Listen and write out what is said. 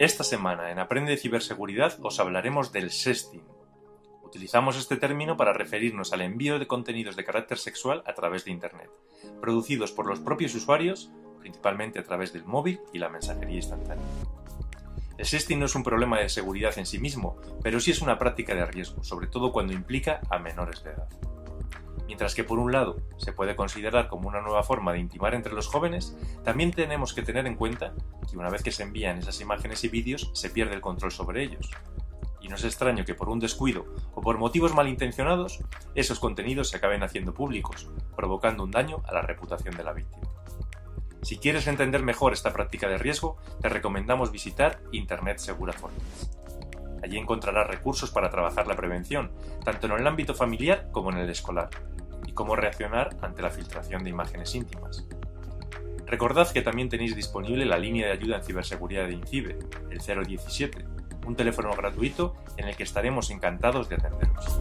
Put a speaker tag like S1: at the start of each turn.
S1: Esta semana en Aprende de Ciberseguridad os hablaremos del sexting. Utilizamos este término para referirnos al envío de contenidos de carácter sexual a través de Internet, producidos por los propios usuarios, principalmente a través del móvil y la mensajería instantánea. El sexting no es un problema de seguridad en sí mismo, pero sí es una práctica de riesgo, sobre todo cuando implica a menores de edad. Mientras que por un lado se puede considerar como una nueva forma de intimar entre los jóvenes, también tenemos que tener en cuenta que una vez que se envían esas imágenes y vídeos se pierde el control sobre ellos. Y no es extraño que por un descuido o por motivos malintencionados esos contenidos se acaben haciendo públicos, provocando un daño a la reputación de la víctima. Si quieres entender mejor esta práctica de riesgo, te recomendamos visitar Internet Segura. Allí encontrarás recursos para trabajar la prevención, tanto en el ámbito familiar como en el escolar, y cómo reaccionar ante la filtración de imágenes íntimas. Recordad que también tenéis disponible la línea de ayuda en ciberseguridad de INCIBE, el 017, un teléfono gratuito en el que estaremos encantados de atenderos.